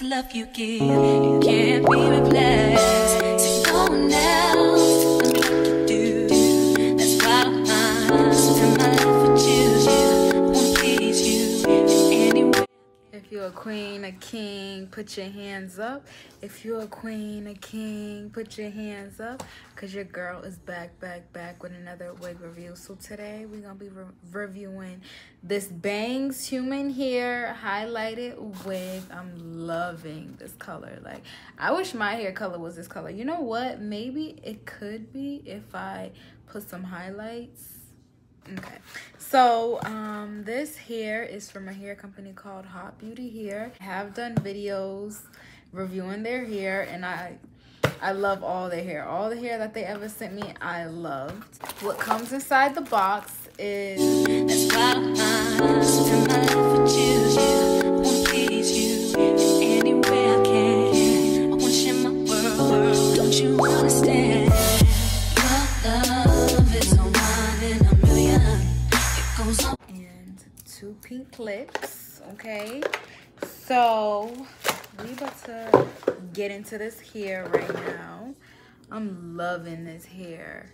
the love you give, you can't be replaced. A queen, a king, put your hands up. If you're a queen, a king, put your hands up. Cause your girl is back, back, back with another wig review. So today we're gonna be re reviewing this Bangs Human Hair highlighted wig. I'm loving this color. Like, I wish my hair color was this color. You know what? Maybe it could be if I put some highlights okay. So um this hair is from a hair company called hot beauty hair. I have done videos reviewing their hair and i i love all their hair. All the hair that they ever sent me i loved. What comes inside the box is and two pink lips okay? So we about to get into this hair right now. I'm loving this hair.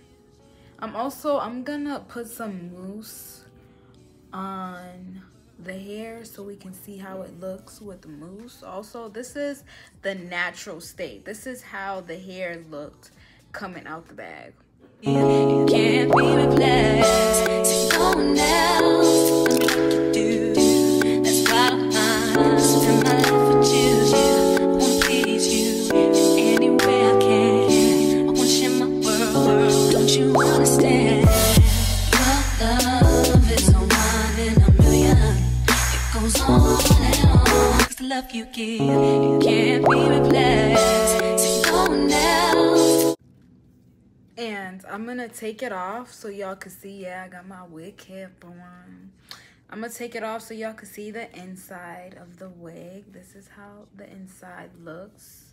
I'm also i'm gonna put some mousse on the hair so we can see how it looks with the mousse. Also this is the natural state. This is how the hair looked coming out the bag And I'm gonna take it off so y'all can see. Yeah, I got my wig cap on. I'm gonna take it off so y'all can see the inside of the wig. This is how the inside looks.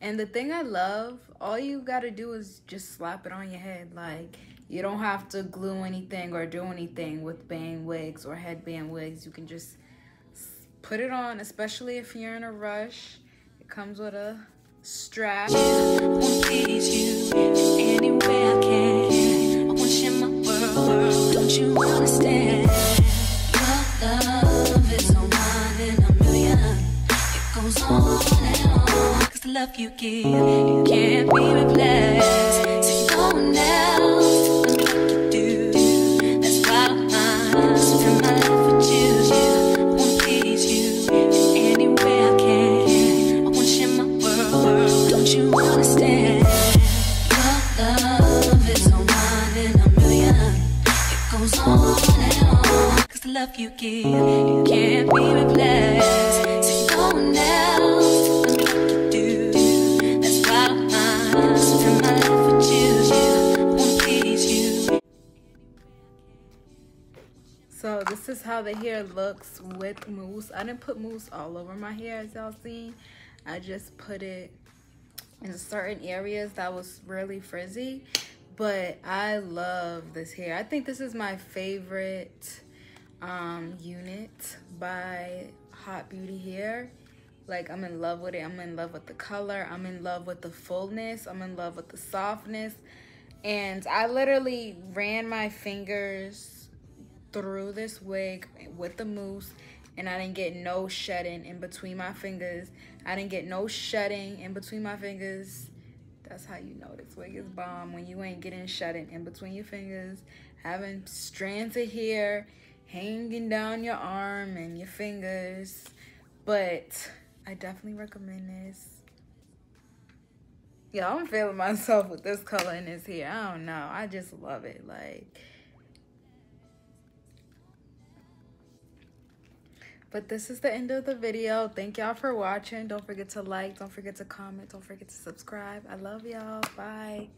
And the thing I love, all you gotta do is just slap it on your head. Like, you don't have to glue anything or do anything with bang wigs or headband wigs. You can just put it on, especially if you're in a rush. It comes with a strap. love you give, you can't be replaced. And the love you give, can't be replaced. So. So this is how the hair looks with mousse. I didn't put mousse all over my hair as y'all seen. I just put it in certain areas that was really frizzy. But I love this hair. I think this is my favorite um, unit by Hot Beauty Hair. Like I'm in love with it. I'm in love with the color. I'm in love with the fullness. I'm in love with the softness. And I literally ran my fingers through this wig with the mousse and I didn't get no shedding in between my fingers. I didn't get no shedding in between my fingers. That's how you know this wig is bomb when you ain't getting shedding in between your fingers, having strands of hair hanging down your arm and your fingers. But I definitely recommend this. Yeah, I'm feeling myself with this color in this hair. I don't know. I just love it. Like But this is the end of the video. Thank y'all for watching. Don't forget to like. Don't forget to comment. Don't forget to subscribe. I love y'all. Bye.